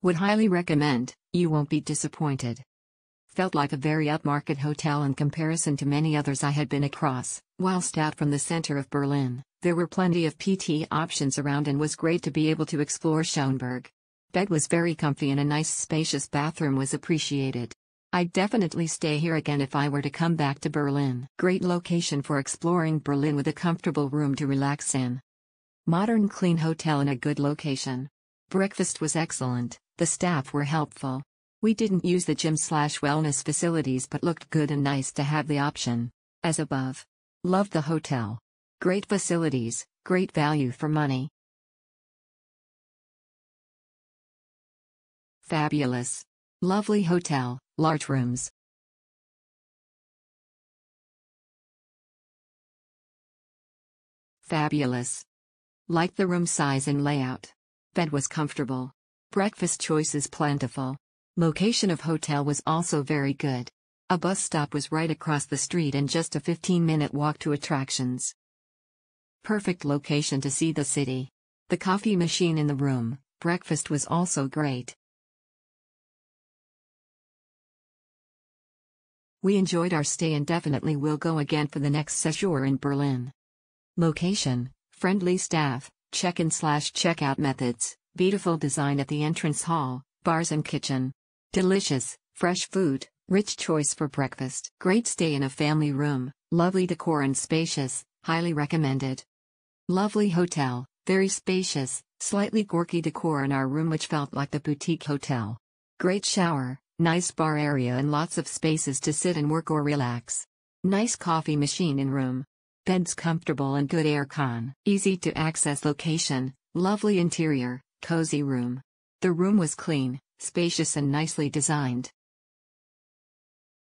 Would highly recommend, you won't be disappointed. Felt like a very upmarket hotel in comparison to many others I had been across. Whilst out from the center of Berlin, there were plenty of PT options around and was great to be able to explore Schönberg. Bed was very comfy and a nice spacious bathroom was appreciated. I'd definitely stay here again if I were to come back to Berlin. Great location for exploring Berlin with a comfortable room to relax in. Modern clean hotel in a good location. Breakfast was excellent, the staff were helpful. We didn't use the gym slash wellness facilities but looked good and nice to have the option. As above. Loved the hotel. Great facilities, great value for money. Fabulous. Lovely hotel, large rooms. Fabulous. Like the room size and layout. Bed was comfortable. Breakfast choices plentiful. Location of hotel was also very good. A bus stop was right across the street and just a 15 minute walk to attractions. Perfect location to see the city. The coffee machine in the room, breakfast was also great. We enjoyed our stay and definitely will go again for the next séjour in Berlin. Location, friendly staff, check-in slash checkout methods, beautiful design at the entrance hall, bars and kitchen. Delicious, fresh food, rich choice for breakfast. Great stay in a family room, lovely decor and spacious, highly recommended. Lovely hotel, very spacious, slightly quirky decor in our room which felt like the boutique hotel. Great shower, nice bar area and lots of spaces to sit and work or relax. Nice coffee machine in room. Beds comfortable and good air con. Easy to access location, lovely interior, cozy room. The room was clean, spacious and nicely designed.